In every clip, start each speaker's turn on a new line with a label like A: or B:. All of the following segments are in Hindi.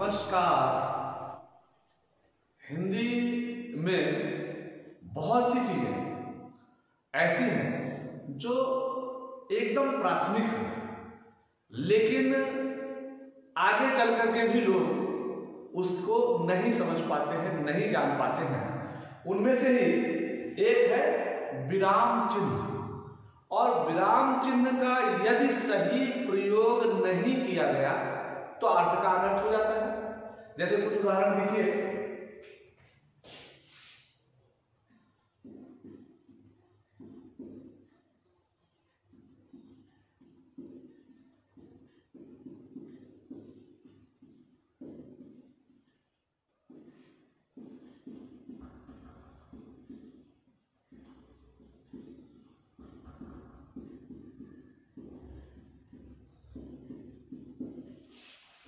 A: नमस्कार। हिंदी में बहुत सी चीज़ें ऐसी हैं जो एकदम प्राथमिक है। लेकिन आगे चल करके भी लोग उसको नहीं समझ पाते हैं, नहीं जान पाते हैं। उनमें से ही एक है विराम चिन्ह। और विराम चिन्ह का यदि सही प्रयोग नहीं किया गया तो अर्थ का अनर्थ हो जाता है। जैसे कुछ उदाहरण देखिए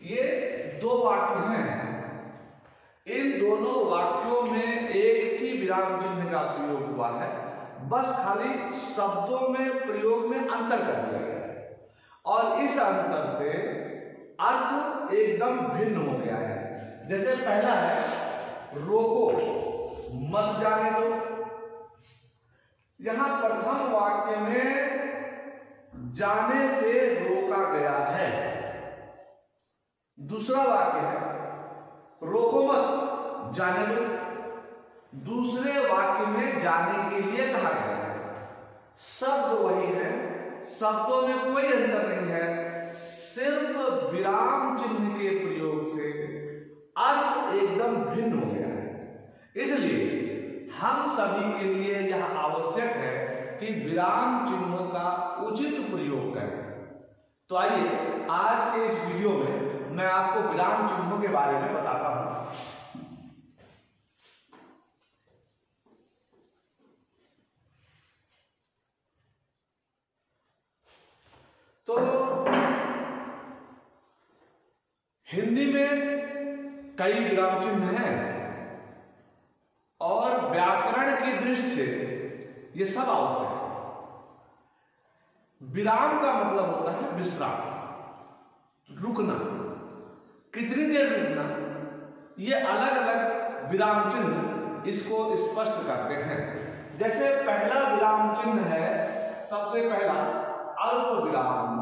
A: ये दो वाक्य हैं इन दोनों वाक्यों में एक ही विराम चिन्ह का प्रयोग हुआ है। बस खाली शब्दों में प्रयोग में अंतर कर दिया गया है। और इस अंतर से अर्थ एकदम भिन्न हो गया है। जैसे पहला है, रोको, मत जाने दो। यहाँ प्रथम वाक्य में जाने से रोका गया है। दूसरा वाक्य है, रोको मत। जाने दो। दूसरे वाक्य में जाने के लिए कहा गया है। शब्द वही है, शब्दों में कोई अंतर नहीं है, सिर्फ़ विराम चिन्ह के प्रयोग से अर्थ एकदम भिन्न हो गया है। इसलिए हम सभी के लिए यह आवश्यक है कि विराम चिन्हों का उचित प्रयोग करें। तो आइए आज के इस वीडियो में मैं आपको विराम चिन्हों के बारे में बताता हूँ। तो हिंदी में कई विराम चिन्ह हैं और व्याकरण की दृष्टि से ये सब आवश्यक है। विराम का मतलब होता है विश्राम। रुकना। कितनी देर रुकना? ये अलग अलग विराम चिन्ह इसको स्पष्ट करते हैं। जैसे पहला विराम चिन्ह है, सबसे पहला अल्प विराम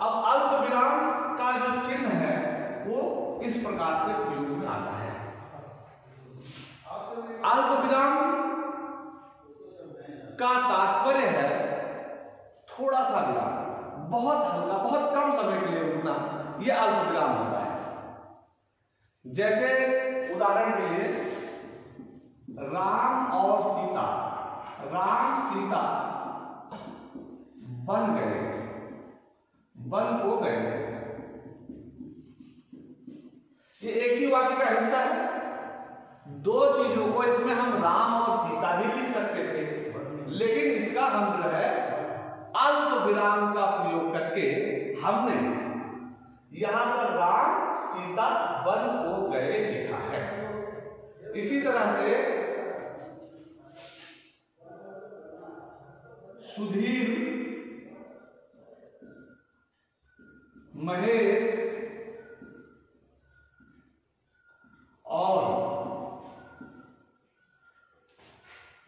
A: अब अल्प विराम का जो चिन्ह है, वो इस प्रकार से प्रयोग में आता है। अल्प विराम का तात्पर्य है थोड़ा सा विराम, बहुत हल्का, बहुत कम समय के लिए रुकना यह अल्प विराम होता है। जैसे उदाहरण के लिए राम और सीता, राम, सीता बन गए, बन हो गए। ये एक ही वाक्य का हिस्सा है। दो चीज़ों को इसमें हम राम और सीता भी लिख सकते थे, लेकिन इसका हम जो है अल्प विराम का प्रयोग करके हमने यहाँ पर राम, सीता बन हो गए लिखा है। इसी तरह से सुधीर, महेश, और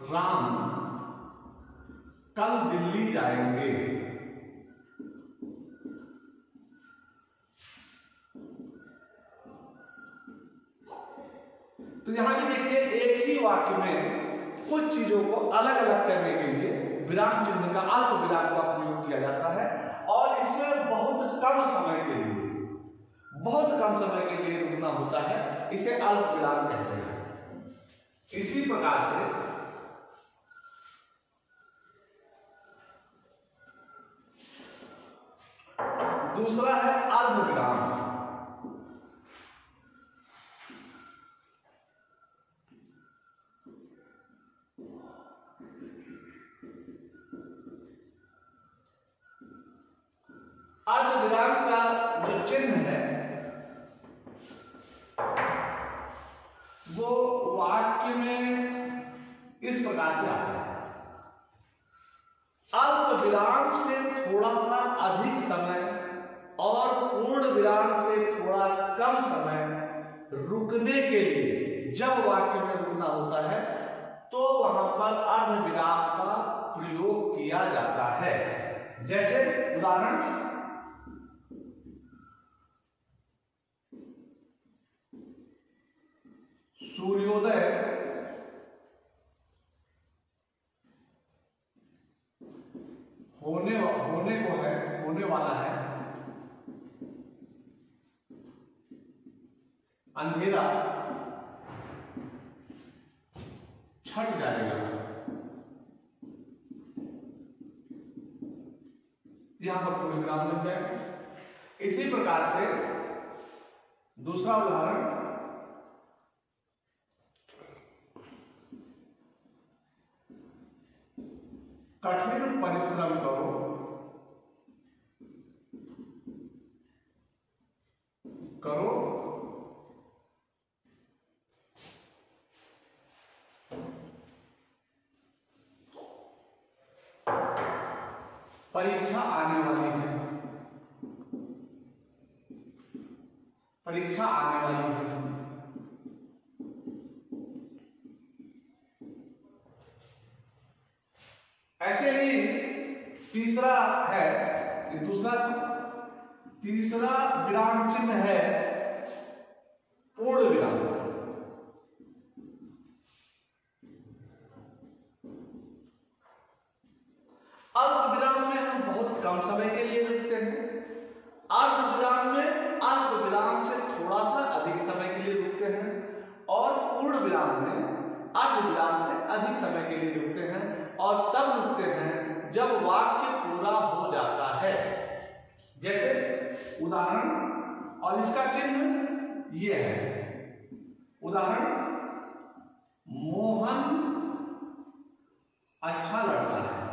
A: राम कल दिल्ली जाएँगे। तो यहाँ भी देखिए, एक ही वाक्य में कुछ चीज़ों को अलग अलग करने के लिए विराम चिन्ह का अल्प विराम का प्रयोग किया जाता है और इसमें बहुत कम समय के लिए, बहुत कम समय के लिए रुकना होता है, इसे अल्प विराम कहते हैं। इसी प्रकार से दूसरा है अर्ध विराम। अर्धविराम का जो चिन्ह है, वो वाक्य में इस प्रकार से आता है। अल्प विराम से थोड़ा सा अधिक समय और पूर्ण विराम से थोड़ा कम समय रुकने के लिए जब वाक्य में रुकना होता है तो वहाँ पर अर्ध विराम का प्रयोग किया जाता है। जैसे उदाहरण करो। परीक्षा आने वाली है। परीक्षा आने वाली है ऐसे ही तीसरा है ये दूसरा तीसरा विराम चिन्ह है पूर्ण विराम अल्प विराम में हम बहुत कम समय के लिए रुकते हैं अर्ध विराम में अल्प विराम से थोड़ा सा अधिक समय के लिए रुकते हैं और पूर्ण विराम में, अर्ध विराम से अधिक समय के लिए रुकते हैं और तब रुकते हैं जब वाक्य पूरा हो जाता है। जैसे उदाहरण, और इसका चिन्ह ये है। उदाहरण, मोहन अच्छा लड़का है।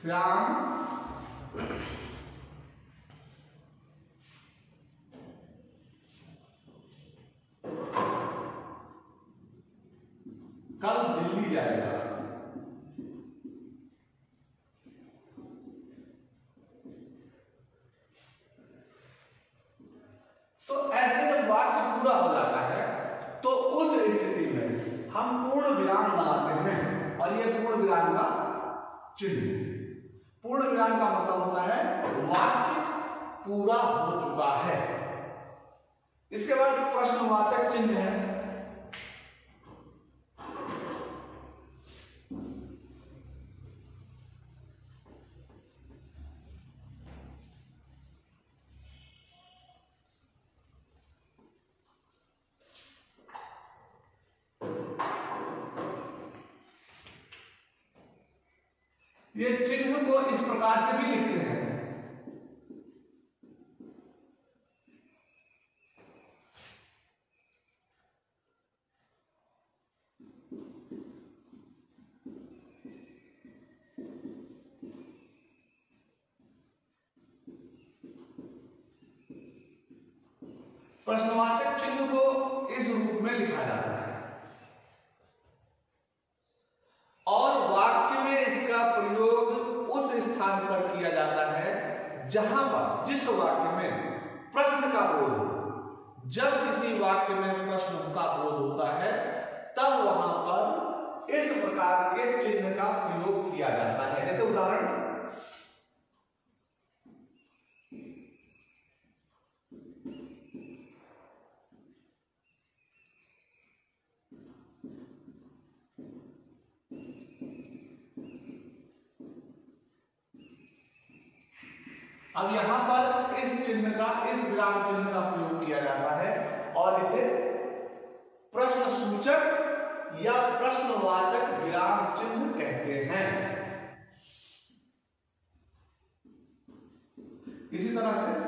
A: श्याम। कल दिल्ली जाएगा। तो ऐसे जब वाक्य पूरा हो जाता है तो उस स्थिति में हम पूर्ण विराम लगाते हैं और यह पूर्ण विराम का चिन्ह। विराम का मतलब होता है वाक्य पूरा हो चुका है। इसके बाद प्रश्नवाचक चिन्ह है। प्रकार से भी लिखते हैं। प्रश्नवाचक चिन्ह को इस रूप में लिखा जाता है और वाक्य में इसका प्रयोग उस स्थान पर किया जाता है जहाँ पर जिस वाक्य में प्रश्न का बोध हो जब किसी वाक्य में प्रश्न का बोध होता है तब वहाँ पर इस प्रकार के चिन्ह का प्रयोग किया जाता है। जैसे उदाहरण। अब यहाँ पर इस चिन्ह का, इस विराम चिन्ह का प्रयोग किया जाता है और इसे प्रश्न सूचक या प्रश्नवाचक विराम चिन्ह कहते हैं। इसी तरह से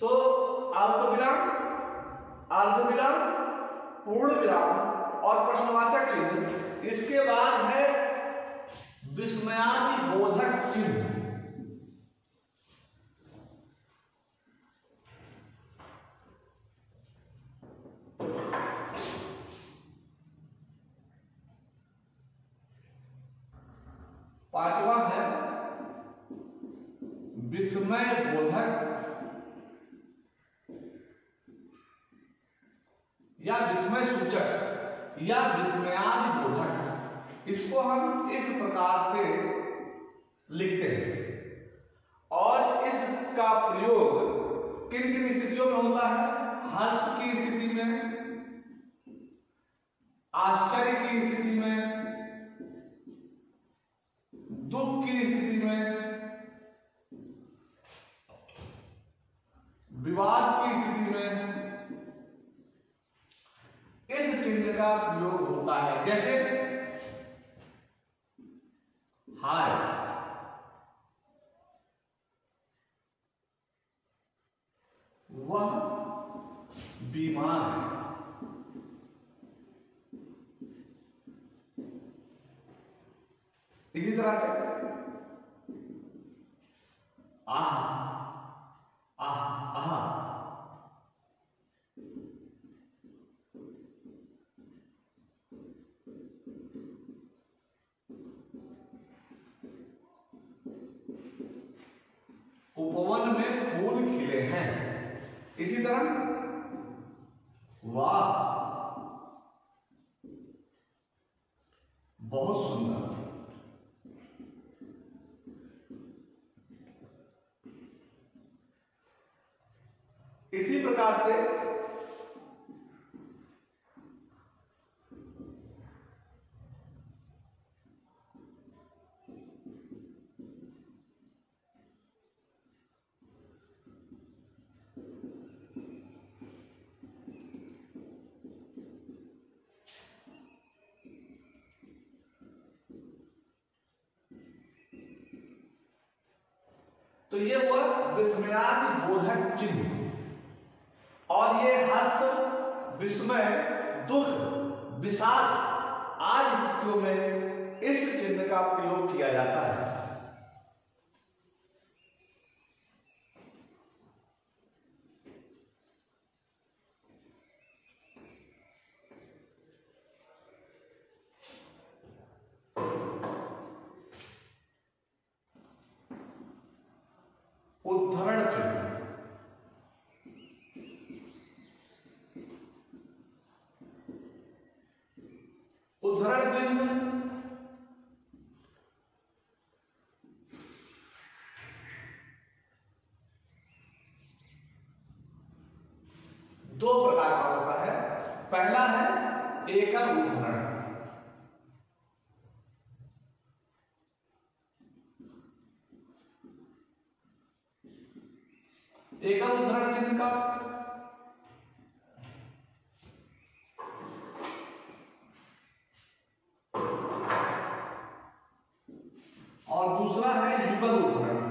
A: तो अल्प विराम अर्ध विराम, पूर्ण विराम और प्रश्नवाचक चिन्ह। इसके बाद है विस्मयादि बोधक चिन्ह पांचवा है विस्मय बोधक। या विस्मय सूचक या विस्मयादि बोधक। इसको हम इस प्रकार से लिखते हैं। और इसका प्रयोग किन किन स्थितियों में होता है? हर्ष की स्थिति में, आश्चर्य की स्थिति में, दुख की स्थिति में, विवाद की स्थिति में, इस चिन्ह का प्रयोग होता है। जैसे हाय वह बीमार है? इसी तरह से आह आह आह उपवन में फूल खिले हैं इसी तरह वाह बहुत सुंदर इसी प्रकार से तो ये हुआ विस्मयादि बोधक चिन्ह। और ये हर्ष, विस्मय, दुख विषाद आदि स्थितियों में इस चिन्ह का प्रयोग किया जाता है। उदाहरण उद्धरण चिन्ह दो प्रकार का होता है पहला है एकल उद्धरण एकल उद्धरण चिन्ह का और दूसरा है युगल उद्धरण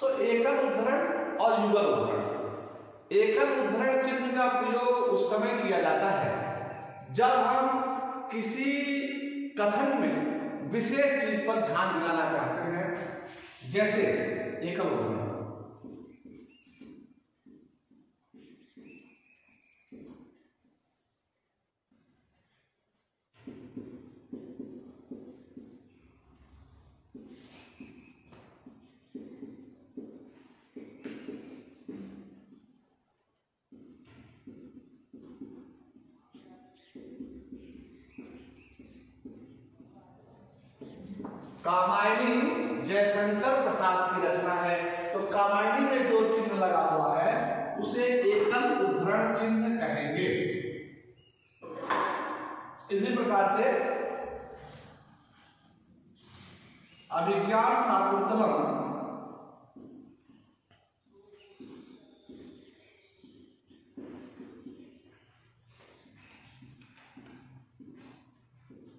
A: तो एकल उद्धरण और युगल उद्धरण। एकल उद्धरण चिन्ह का प्रयोग उस समय किया जाता है, जब हम किसी कथन में विशेष चीज़ पर ध्यान दिलाना चाहते हैं, जैसे एकल उद्धरण कामायनी जयशंकर प्रसाद की रचना है तो कामायनी में जो चिन्ह लगा हुआ है उसे एकल उद्धरण चिन्ह कहेंगे। इसी प्रकार से अभिज्ञान शाकुंतलम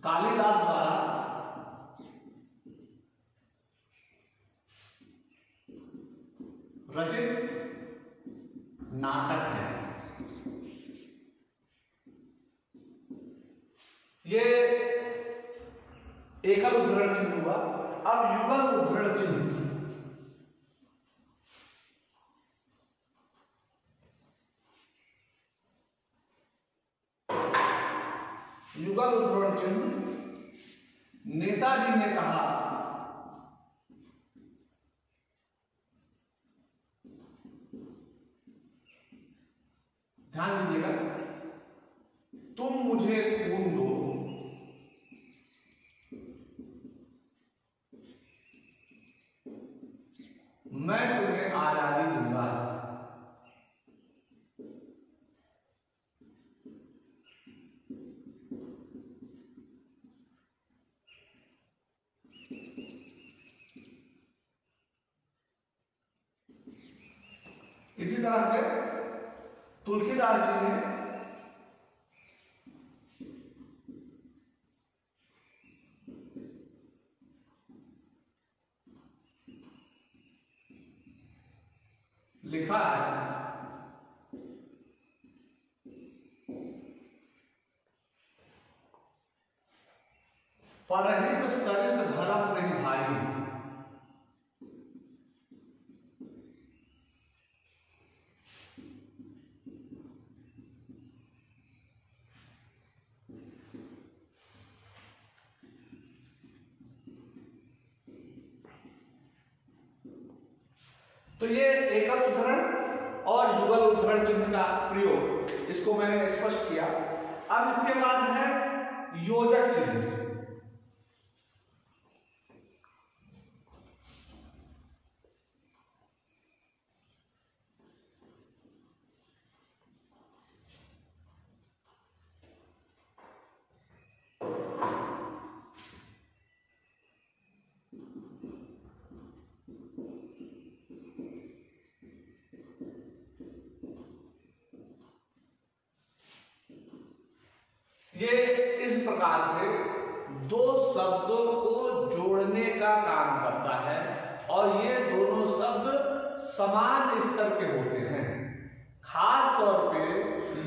A: कालिदास द्वारा रचित नाटक है। ये एकल उद्धरण चिन्ह हुआ। अब युगल उद्धरण चिन्ह। युगल उद्धरण चिन्ह, नेताजी ने कहा, ध्यान दीजिएगा, तुम मुझे खून दो मैं तुम्हें आज़ादी दूँगा इसी तरह से तुलसीदास जी ने लिखा है परहित सरिस धर्म नहीं भाई। तो ये एकल उद्धरण और युगल उद्धरण चिन्ह का प्रयोग, इसको मैंने स्पष्ट किया। अब इसके बाद है योजक चिन्ह। ये इस प्रकार से दो शब्दों को जोड़ने का काम करता है और ये दोनों शब्द समान स्तर के होते हैं। खास तौर पे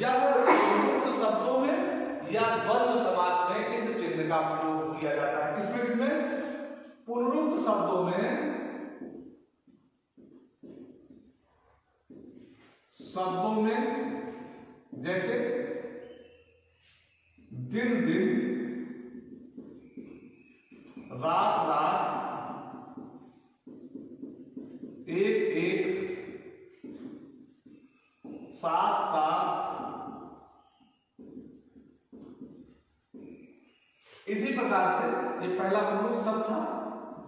A: यह संयुक्त शब्दों में या द्वंद्व समास में इस चिन्ह का प्रयोग किया जाता है। किसमें किसमें? पुनरुक्त शब्दों में शब्दों में, जैसे दिन दिन, रात रात, एक एक, सात सात। इसी प्रकार से ये पहला प्रमुख शब्द था,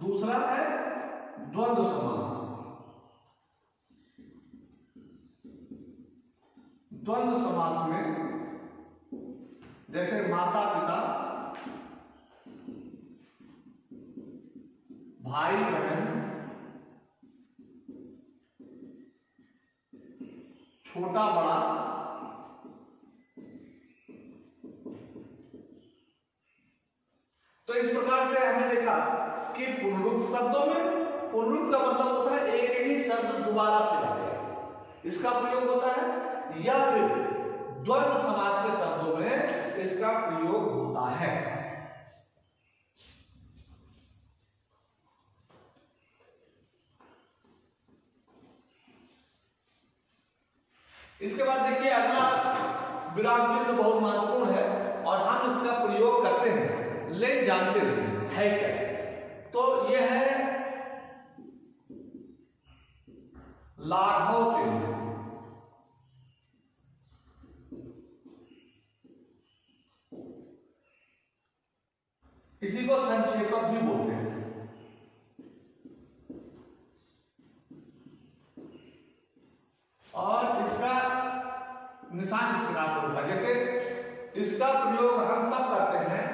A: दूसरा है द्वंद्व समास द्वंद्व समास में जैसे माता पिता भाई बहन छोटा बड़ा तो इस प्रकार से हमने देखा कि पुनरुक्त शब्दों में पुनरुक्त का मतलब होता है एक ही शब्द दोबारा फिर आ गया इसका प्रयोग होता है या फिर द्वंद्व समाज के शब्दों में इसका प्रयोग होता है इसके बाद देखिए, अगला विराम चिन्ह बहुत महत्वपूर्ण है और हम इसका प्रयोग करते हैं। लेकिन जानते नहीं है क्या? तो यह है लाघव चिन्ह। इसी को संक्षेपक भी बोलते हैं और इसका निशान इस प्रकार से होता है जैसे इसका प्रयोग हम तब करते हैं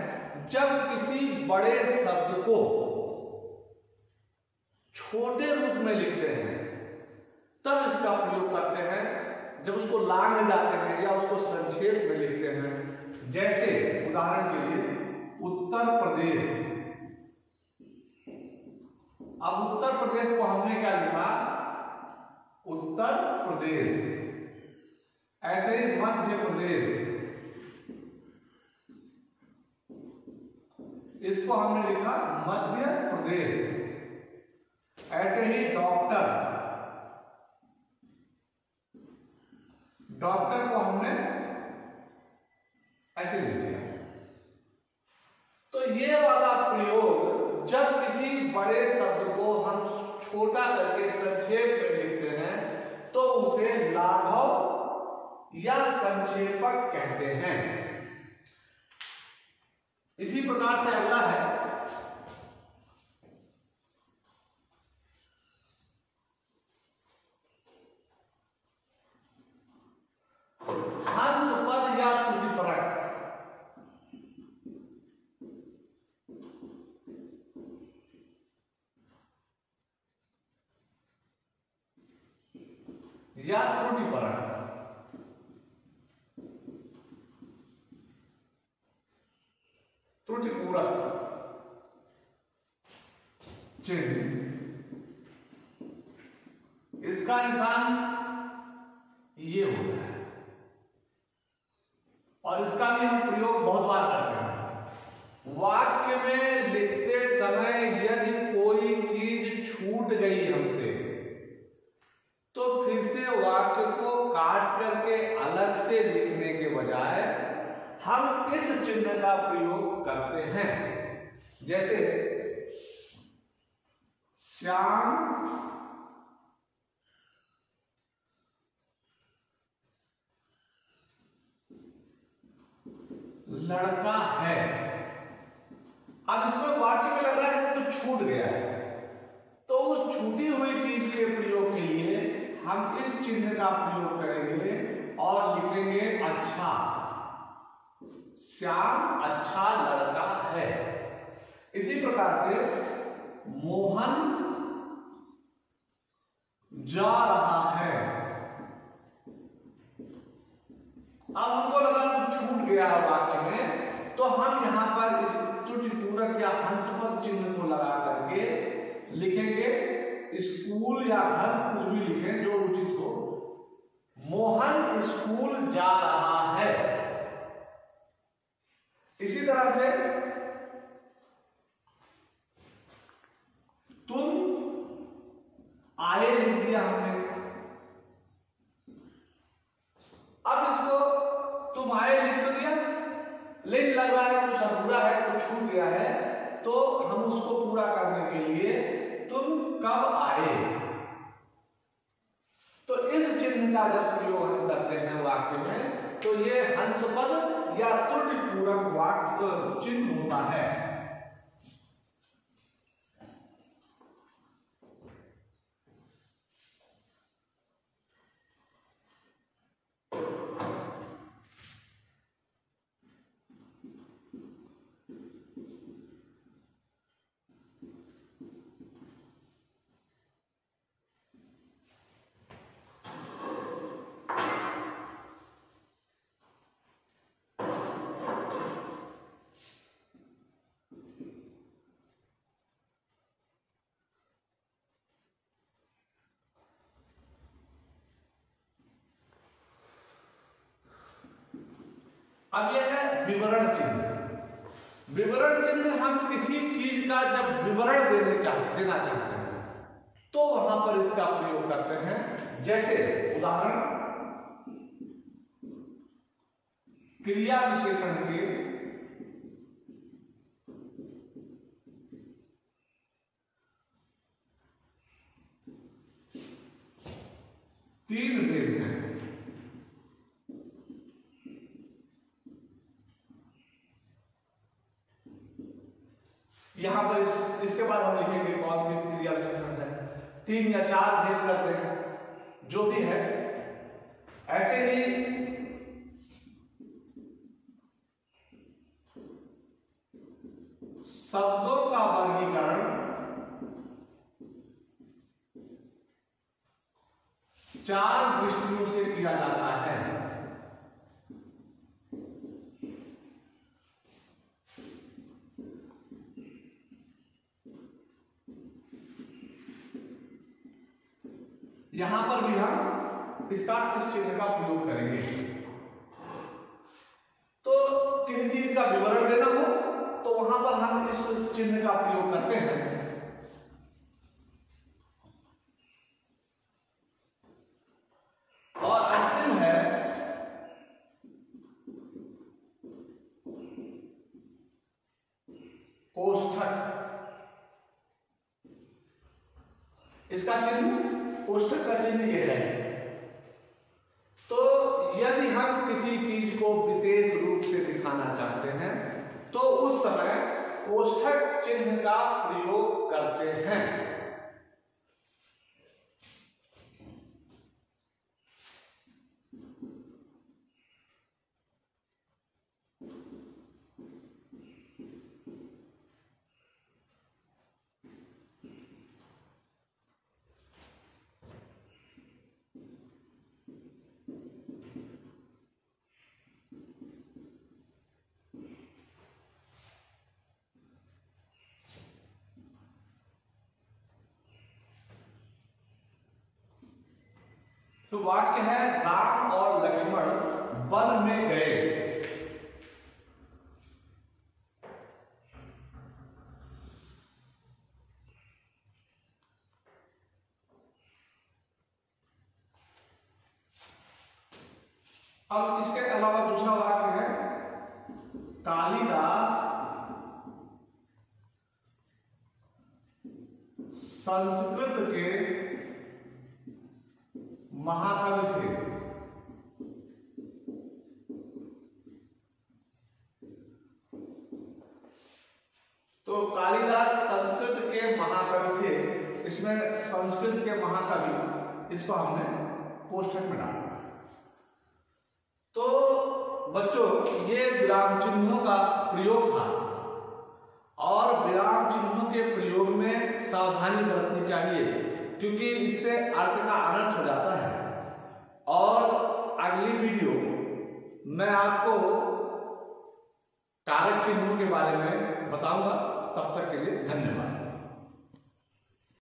A: जब किसी बड़े शब्द को छोटे रूप में लिखते हैं, तब इसका प्रयोग करते हैं। जब उसको लांग जाते हैं या उसको संक्षेप में लिखते हैं, जैसे उदाहरण के लिए, उत्तर प्रदेश। अब उत्तर प्रदेश को हमने क्या लिखा? उत्तर प्रदेश। ऐसे ही मध्य प्रदेश। इसको हमने लिखा मध्य प्रदेश। ऐसे ही डॉक्टर डॉक्टर को हमने ऐसे लिख दिया। तो ये वाला प्रयोग जब किसी बड़े शब्द को हम छोटा करके संक्षेप में लिखते हैं तो उसे लाघव या संक्षेपक कहते हैं। इसी प्रकार से अगला है। हंस पद या त्रुटि परक या परक त्रुटि पूरक चिन्ह इसका निशान ये होता है और इसका भी हम प्रयोग बहुत बार करते हैं वाक्य में लिखते समय यदि कोई चीज़ छूट गई हमसे तो फिर से वाक्य को काट करके अलग से लिखने के बजाय हम इस चिन्ह का प्रयोग करते हैं। जैसे, श्याम, लड़का है। अब इसमें वाक्य में लग रहा है तो छूट गया है। तो उस छूटी हुई चीज़ के प्रयोग के लिए हम इस चिन्ह का प्रयोग करेंगे और लिखेंगे अच्छा। श्याम अच्छा लड़का है। इसी प्रकार से मोहन जा रहा है। अब हमको लगा कुछ छूट गया है वाक्य में तो हम यहाँ पर इस त्रुटि पूरक या हंसपद चिन्ह को लगा करके लिखेंगे, स्कूल या घर कुछ भी लिखें जो उचित हो। मोहन स्कूल जा रहा है। इसी तरह से तुम आए लिख दिया हमने। अब इसको तुम आए लिख तो दिया। लेकिन लग रहा है कुछ अधूरा है, कुछ छूट गया है तो हम उसको पूरा करने के लिए तुम कब आए? तो इस चिन्ह का जब प्रयोग हम करते हैं वाक्य में तो ये हंसपद या त्रुटिपूरक वाक्य चिन्ह होता है। अब यह है विवरण चिन्ह। विवरण चिन्ह हम किसी चीज़ का जब विवरण देने चाह, देना चाहते हैं तो वहाँ पर इसका प्रयोग करते हैं। जैसे उदाहरण, क्रिया विशेषण के तीन भेद हैं। यहाँ पर इस, इसके बाद हम लिखेंगे कौन सी क्रिया विशेषण है। तीन या चार भेद करते हैं। जो भी है ऐसे ही शब्दों का वर्गीकरण चार दृष्टियों से किया जाता है। यहाँ पर भी हम इसका इस चिन्ह का प्रयोग करेंगे तो किसी चीज़ का विवरण देना हो तो वहाँ पर हम इस चिन्ह का प्रयोग करते हैं और अंतिम है कोष्ठक इसका चिन्ह कोष्ठक का चिन्ह यह है तो यदि हम किसी चीज़ को विशेष रूप से दिखाना चाहते हैं तो उस समय कोष्ठक चिन्ह का प्रयोग करते हैं तो वाक्य है, राम और लक्ष्मण वन में गए। अब इसके अलावा दूसरा वाक्य है, कालिदास संस्कृत महाकवि थे तो कालिदास संस्कृत के महाकवि थे। इसमें संस्कृत के महाकवि, इसको हमने पोस्टर में डाला। तो बच्चों, ये विराम चिन्हों का प्रयोग था। और विराम चिन्हों के प्रयोग में सावधानी बरतनी चाहिए। क्योंकि इससे अर्थ का आनंद हो जाता है। और अगली वीडियो मैं आपको कारक चिन्हों के बारे में बताऊँगा। तब तक के लिए धन्यवाद।